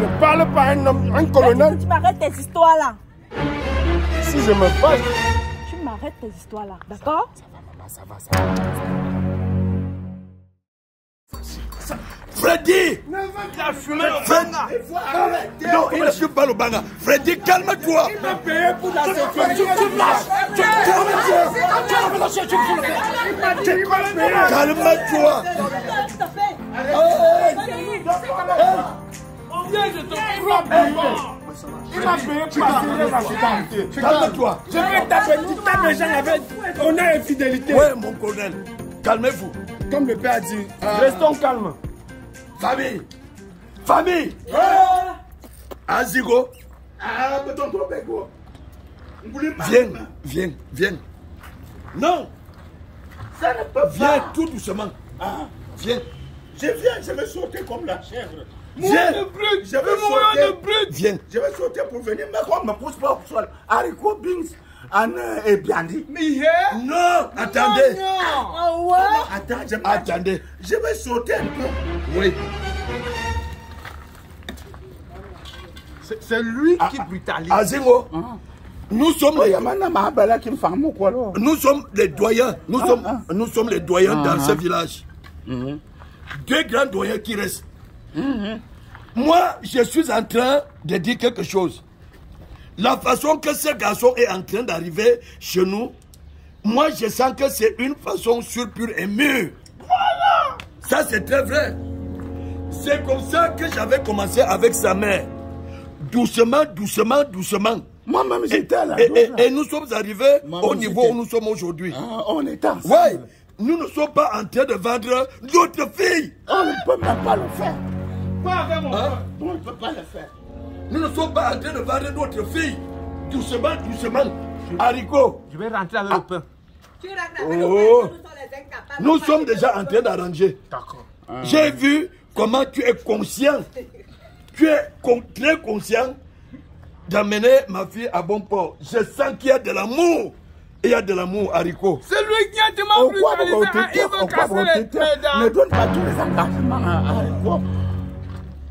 ne parles pas à un homme, un colonel. Tu m'arrêtes tes histoires là? Si je me fâche. Tu m'arrêtes tes histoires là, d'accord? Ça va, maman, ça va, ça va. Freddy Il a fumé le Fred- banga. Non, il ne fume pas le banga. Freddy, calme-toi. Il m'a payé pour la sécurité. Tu me lâches. Calme-toi. Viens, te prends. Il m'a payé la sécurité. Calme-toi. Je vais taper, tu tapes les gens avec honneur et fidélité. Ouais, mon colonel. Calmez-vous. Comme le père a dit, restons calmes. Famille. Famille. Azigo. Ah, mais Viens, viens, viens. Non, Ça ne peut viens tout doucement. Viens, Je viens, je vais sauter comme la chèvre. Brute, je vais sauter. viens. Je vais sauter pour venir, mais qu'on ne me pousse pas au sol. Haricot, beans, Anne et Biandi. Non, attendez. Oh ouais? Attends, je, Attendez. je vais sauter un peu. Oui. C'est lui qui brutalise. Azingo, nous sommes les, nous sommes les doyens. Nous sommes, nous sommes les doyens dans ce village. Deux grands doyens qui restent. Moi, je suis en train de dire quelque chose. La façon que ce garçon est en train d'arriver chez nous, moi, je sens que c'est une façon sûre, pure et mûre. Voilà. Ça, c'est très vrai. C'est comme ça que j'avais commencé avec sa mère. Doucement, doucement, doucement. Moi-même, j'étais là. Et, et- et nous sommes arrivés Maman, au niveau où nous sommes aujourd'hui. Ah, on est ensemble. Ouais, nous ne sommes pas en train de vendre notre fille. On ne peut même pas le faire. Pas avec mon Hein? frère. On ne peut pas le faire. Nous ne sommes pas en train de vendre notre fille. Doucement, doucement. Haricot, Je vais rentrer avec le pain. Oh. nous sommes déjà en train d'arranger. D'accord. J'ai vu comment tu es conscient. Tu es con- très conscient d'amener ma fille à bon port. Je sens qu'il y a de l'amour. Il y a de l'amour, Haricot. C'est lui qui a ôtez pédales. Ne donne pas tous les engagements Haricot.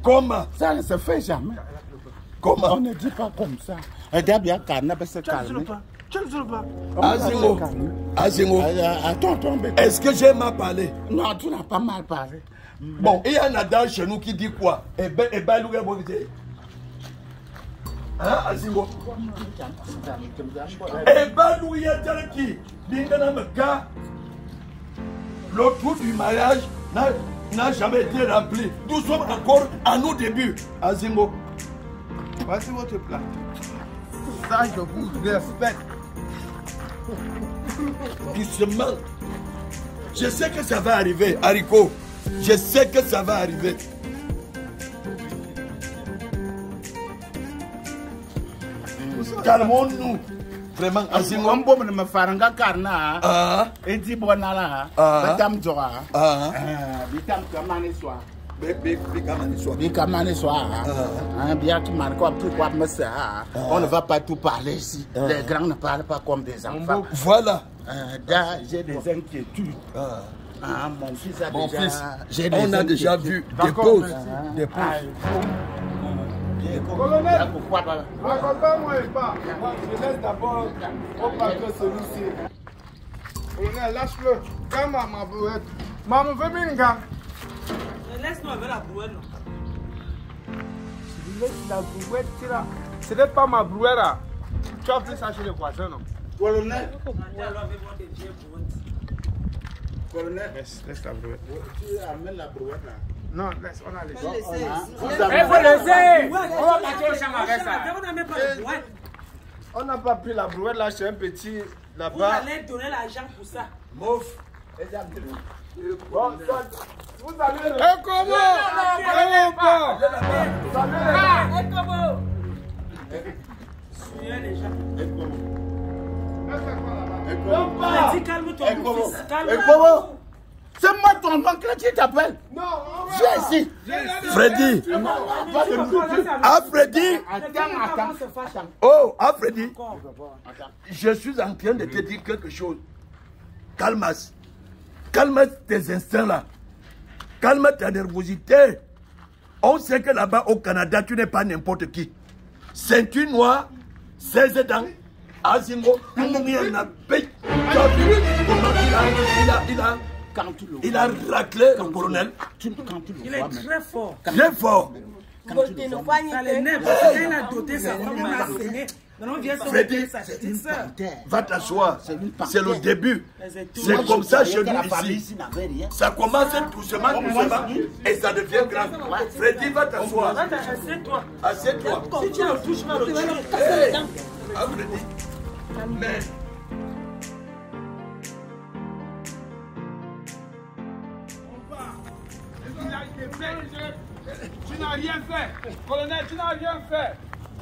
Comment? Ça ne se fait jamais. Comment? On ne dit pas comme ça. Regarde bien, Karna va se calmer. Azingo. Azingo, Euh, Attends, attends, mais- est-ce que j'ai mal parlé? Non, tu n'as pas mal parlé. Bon, il y a un adage chez nous qui dit quoi? Eh ben, eh ben. Hein, Azingo Eh ben, Louga Tchalaki, Lingana Meka, le trou du mariage n'a- jamais été rempli. Nous sommes encore à nos débuts, Azingo. Voici votre plat. Ça, je vous respecte. Doucement. Je sais que ça va arriver, Haricot. Je sais que ça va arriver. Calmons-nous. Vraiment, Azingo. An bom me faranga karna. Ah, bonala. Ah. Ah. Bitam kamane soa. Hein, bien tu marques un peu quoi me ça. On ne va pas tout parler ici. Les grands ne parlent pas comme des enfants. Voilà. Là, j'ai des inquiétudes. Ah. Mon fils a Mon fils, on a déjà vu des pauses. Des pauses. Colonel. Ah, pourquoi pas je laisse d'abord au patron celui-ci. Colonel, lâche-le. Calme ma brouette. Maman, fais bien, gars. Laisse-moi avec la brouette. Je laisse la brouette, là. Ce n'est pas ma brouette, là. Tu as pris ça chez les voisins, non Colonel, colonel, laisse la brouette. tu amènes la brouette là. Non, laisse, on a laissé. Hein? Vous Eh, avez- faut laisser. On va partir au champ avec ça. On n'a même pas de brouette. On n'a pas pris la brouette là chez un petit Vous là-bas. allez donner l'argent pour ça. Mouf. Bon, ça, vous allez. Eh, comment Eh, et comment Suivez les gens. Ekobo. fils. Calme-toi. Ekobo. C'est moi ton oncle qui t'appelle? Viens ici. Freddy. Ah, Freddy. Oh, ah. Je suis en train de te dire quelque chose. Calme. Calme tes instincts là. Calme ta nervosité. On sait que là-bas au Canada, tu n'es pas n'importe qui. Ceinture noire, 16 ans, Azingo, comment il a, il a, il a, Quand tu le il vois, a raclé le colonel. tu- quand tu le Il vois, est très fort. Très fort. quand tu le vois, Ça l'énerve quand il a doté sa femme, il. Va t'asseoir. C'est le début. C'est comme ça chez nous famille ici. Ça commence doucement, doucement, et ça devient grand. Freddy, va t'asseoir. Va t'assieds-toi. Assieds-toi. Si tu le touches, va le tuer. Ah, Freddy. Mais Tu n'as rien fait. Colonel, tu n'as rien fait.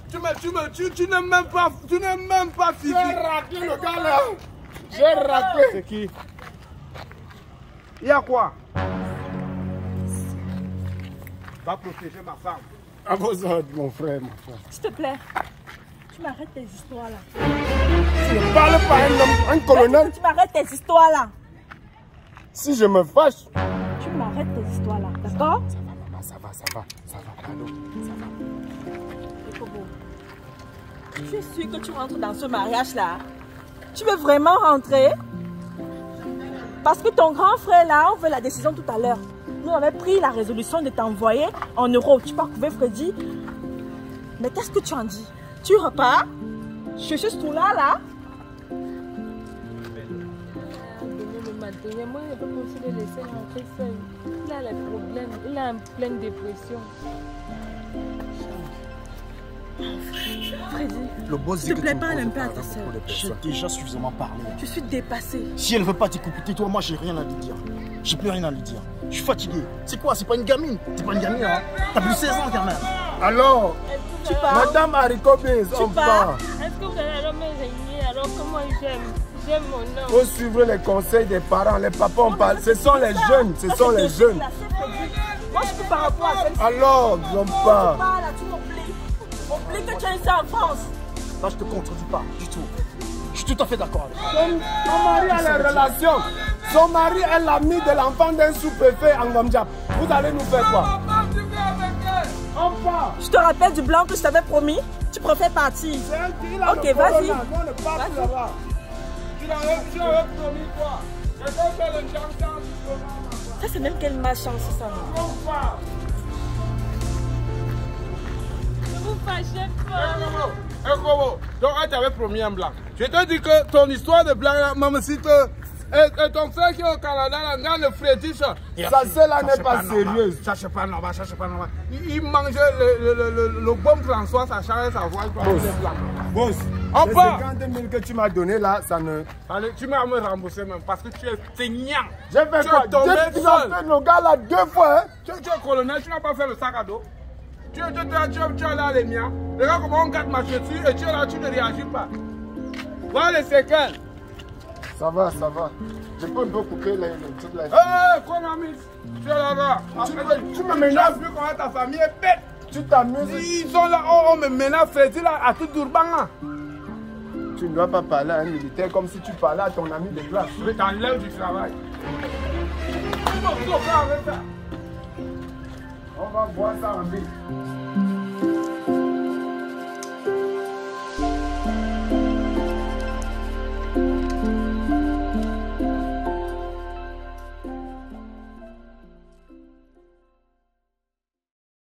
Tu me, tu me, tu, tu n'es même pas, tu n'es même pas. J'ai raté le gars là. J'ai raté. C'est qui? Il y a quoi? Va protéger ma femme. À vos ordres, mon frère, mon frère. S'il te plaît, tu m'arrêtes tes histoires là. Tu ne parles pas à un homme, un colonel. Tu m'arrêtes tes histoires là? Si je me fâche. Tu m'arrêtes tes histoires là, d'accord Maman, ça va, ça va, ça va, pardon, ça va. Kobo, Tu es sûr que tu rentres dans ce mariage là Tu veux vraiment rentrer? Parce que ton grand frère là, on fait la décision tout à l'heure. Nous on avait pris la résolution de t'envoyer en euros. Tu peux trouver Freddy? Mais qu'est-ce que tu en dis? Tu repars? Je suis tout là là Moi, je ne peux pas aussi le laisser rentrer seul. Il a les problèmes. Il est en pleine dépression. Freddy, Le boss S'il te plaît, parle un peu à pas ta J'ai déjà suffisamment parlé. je suis dépassée. Si elle ne veut pas t'écouter, toi, moi, j'ai rien à lui dire. J'ai plus rien à lui dire. Je suis fatigué. C'est quoi C'est pas une gamine? C'est pas une gamine, hein? T'as plus de 16 ans quand même. Alors, Tu pars Madame Haricot Biz, on part. Est-ce que vous allez alors me régner Alors comment j'aime? J'aime mon homme. faut suivre les conseils des parents. Les papas, on parle. Ce sont les jeunes. Ce sont les jeunes. Moi, je suis par rapport à celle-ci. Alors. Pas là, tu m'oublies. Oublie que tu es ici en France. Là, je te contredis pas du tout. Je suis tout à fait d'accord avec toi. Son mari a les relations. Son mari est l'ami de l'enfant d'un sous-préfet en Gomjap. Vous allez nous faire quoi? Je te rappelle du blanc que je t'avais promis. Tu préfères partir. Ok, vas-y. Vas-y. Ça, c'est même quelle malchance, ça. On part. Ne vous fâchez pas. Eh, Kobo, donc elle t'avait promis un blanc. Je te dis que ton histoire de blanc, maman, si te- et, et ton frère qui est au Canada, là, regarde le Freddy, ça. Ça, c'est là n'est pas sérieux. Ça, c'est pas normal, ça, c'est pas normal. Il, il mangeait le, le, le, le, le bon François, ça changeait sa voix. il croit Boss, On les part. 50 000 que tu m'as donné là, ça ne. Allez, tu m'as me rembourser même parce que tu es saignant. J'ai fait Tu quoi? es tombé J'ai- Tu as seul. fait nos gars là deux fois, hein Tu, tu es colonel, tu n'as pas fait le sac à dos. Tu, tu, tu, tu, tu es là, les miens. Regarde comment on garde ma dessus et tu es là, tu ne réagis pas. Voilà les séquelles. Ça va, ça va. Je peux un peu couper les, là. Hé, quoi, mamie Tu es là-bas. Tu me- tu me Tu menaces. as vu comment ta famille est bête. Tu t'amuses. Ils sont là, oh, on me menace, Freddy, là, à tout Durban. Tu ne dois pas parler à un militaire comme si tu parlais à ton ami de classe. Je t'enlève du travail. On va voir ça en ville.